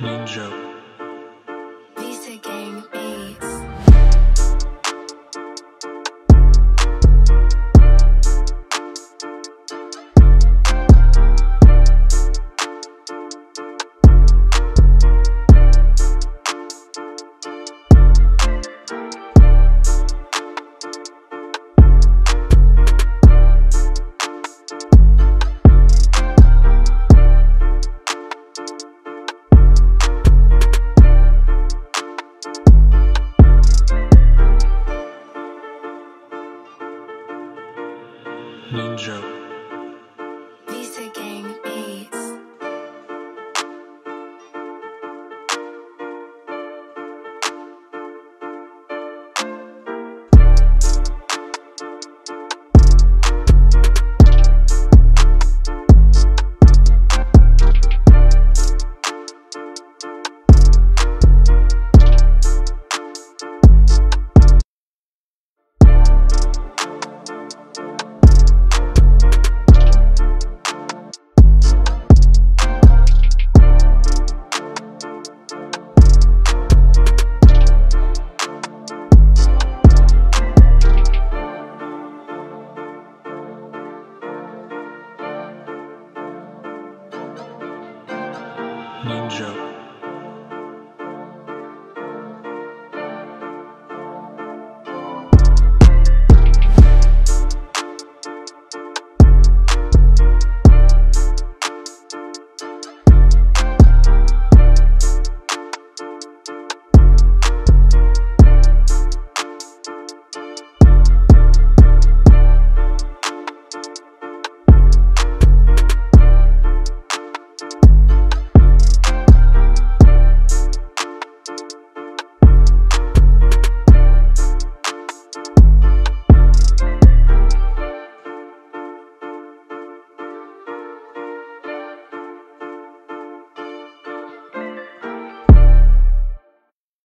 Ninja Ninja. Ninja.